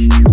you.